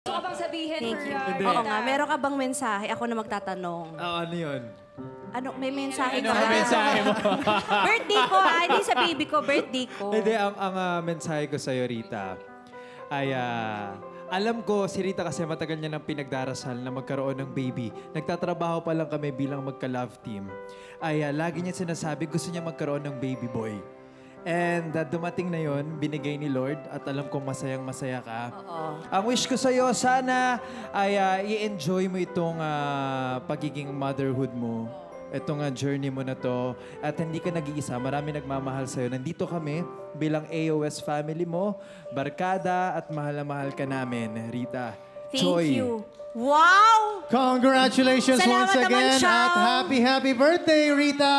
Gusto bang sabihin Thank for you. uh, Hindi. Oo nga, meron ka bang mensahe? Ako na magtatanong. Ah, ano yun? Ano, may mensahe Ano ka ang ba? mensahe mo? birthday ko, ah, hindi sa baby ko, birthday ko. Hindi, ang, ang ah, mensahe ko sa'yo, Rita, ay ah, alam ko si Rita kasi matagal niya nang pinagdarasal na magkaroon ng baby. Nagtatrabaho pa lang kami bilang magka-love team. Ay ah, lagi niya sinasabi gusto niya magkaroon ng baby boy. And ah, dumating na yon binigay ni Lord at alam kong masayang masaya ka. Oo. Ang wish ko sa'yo, sana ay ah, i-enjoy mo itong ah, pagiging motherhood mo. Itong ah, journey mo na to. At hindi ka nag-iisa. Marami nagmamahal sa'yo. Nandito kami bilang AOS family mo, barkada at mahal na mahal ka namin, Rita. Thank Choy. you. Wow! Congratulations Salamat once naman, again at happy, happy birthday, Rita!